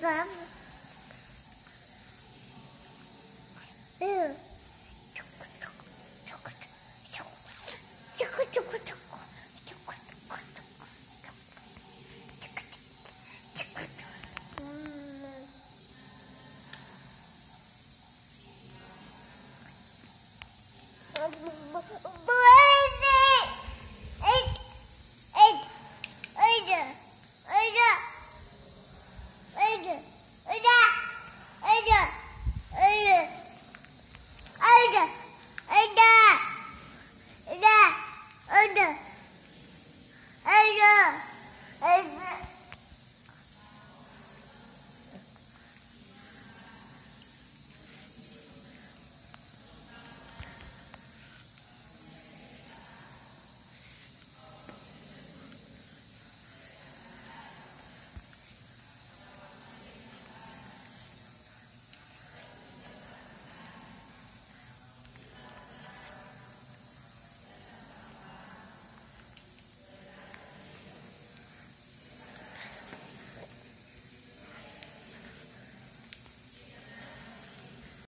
Bye. Ada. Ada. Ada.